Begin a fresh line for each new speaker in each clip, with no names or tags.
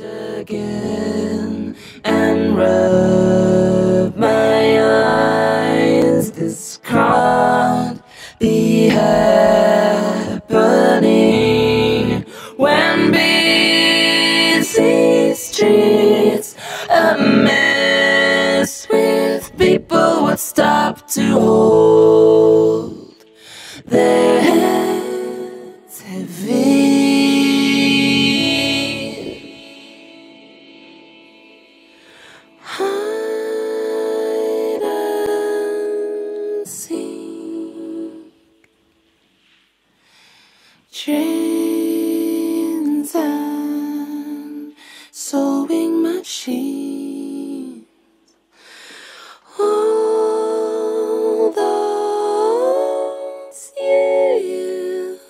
Again, and rub my eyes. This can't be happening when busy streets a mess with people would stop to hold Trains and sewing machines. All those years,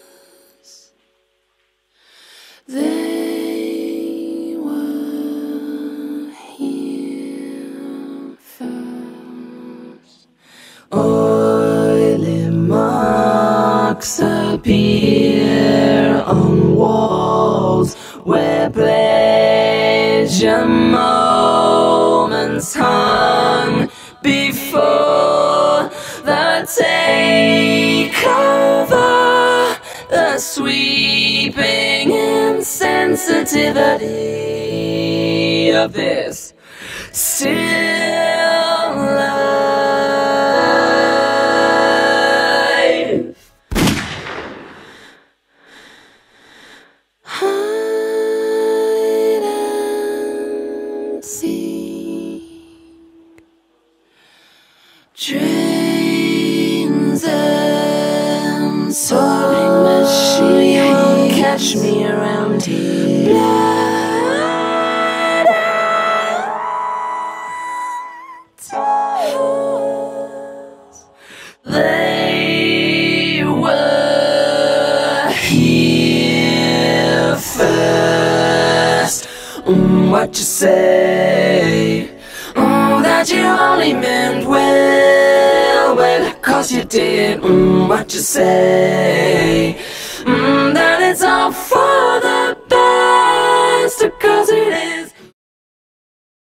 they were here first. Oily marks appear walls where pleasure moments hung before the takeover, the sweeping insensitivity of this still Trains and soaring machine catch me around here. Blood and. They were here first. Mm, what you say? Mm, that you only meant well, what you did, mm, what you say, mm, that it's all for.